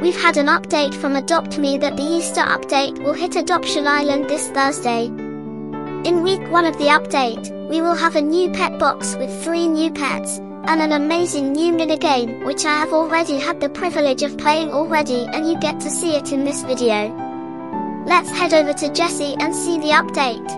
We've had an update from Adopt Me that the Easter update will hit Adoption Island this Thursday. In week one of the update, we will have a new pet box with three new pets, and an amazing new minigame which I have already had the privilege of playing already and you get to see it in this video. Let's head over to Jesse and see the update.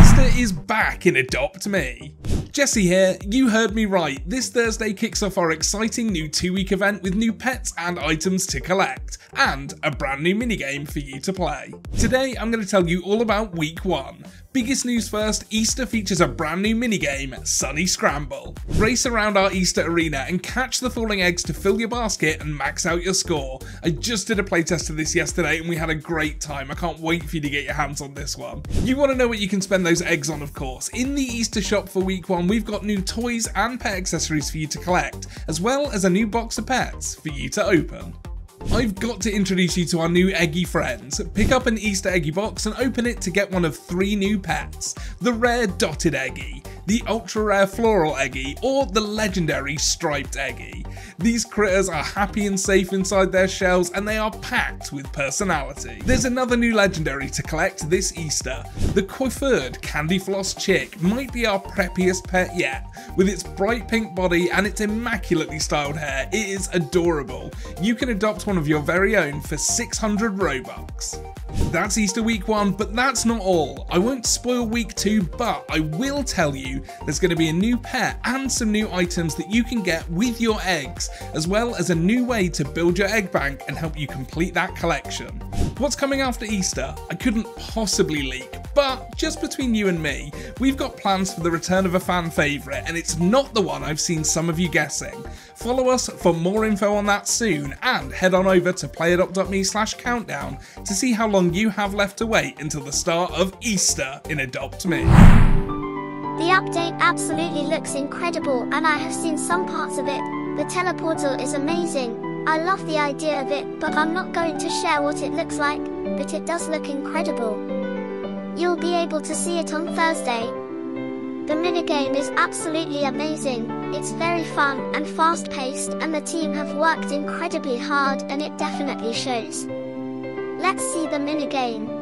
Easter is back in Adopt Me. Jessie here, you heard me right. This Thursday kicks off our exciting new two week event with new pets and items to collect, and a brand new minigame for you to play. Today I'm going to tell you all about week one. Biggest news first, Easter features a brand new minigame, Sunny Scramble. Race around our Easter arena and catch the falling eggs to fill your basket and max out your score. I just did a playtest of this yesterday and we had a great time. I can't wait for you to get your hands on this one. You want to know what you can spend those eggs on, of course. In the Easter shop for week one, we've got new toys and pet accessories for you to collect, as well as a new box of pets for you to open. I've got to introduce you to our new Eggy friends. Pick up an Easter Eggy box and open it to get one of three new pets. The rare Dotted Eggy, the ultra rare floral eggy, or the legendary striped eggy. These critters are happy and safe inside their shells and they are packed with personality. There's another new legendary to collect this Easter. The coiffured candy floss chick might be our preppiest pet yet. With its bright pink body and its immaculately styled hair, it is adorable. You can adopt one of your very own for 600 Robux. That's Easter week one, but that's not all. I won't spoil week two, but I will tell you there's going to be a new pet and some new items that you can get with your eggs, as well as a new way to build your egg bank and help you complete that collection. What's coming after Easter? I couldn't possibly leak, but just between you and me, we've got plans for the return of a fan favourite, and it's not the one I've seen some of you guessing. Follow us for more info on that soon, and head on over to playadopt.me slash countdown to see how long you have left to wait until the start of Easter in Adopt Me. The update absolutely looks incredible and I have seen some parts of it. The teleporter is amazing. I love the idea of it, but I'm not going to share what it looks like, but it does look incredible. You'll be able to see it on Thursday. The minigame is absolutely amazing, it's very fun and fast paced and the team have worked incredibly hard and it definitely shows. Let's see the minigame.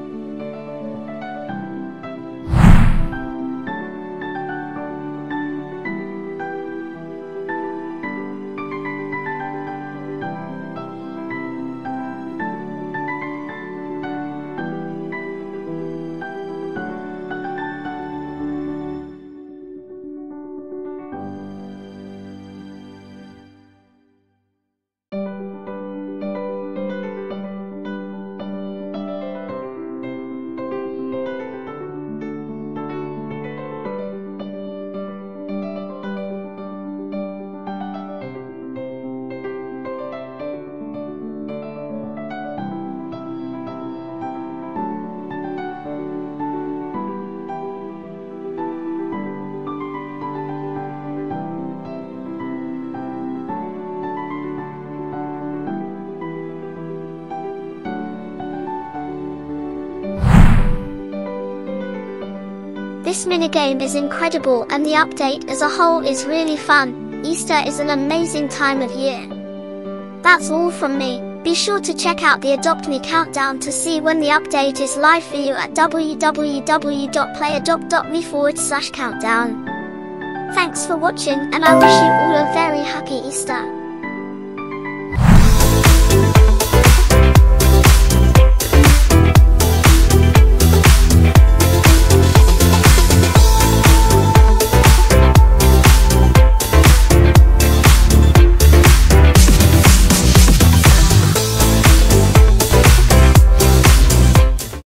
This minigame is incredible and the update as a whole is really fun. Easter is an amazing time of year. That's all from me. Be sure to check out the Adopt Me countdown to see when the update is live for you at www.playadopt.me forward slash countdown. Thanks for watching and I wish you all a very happy Easter.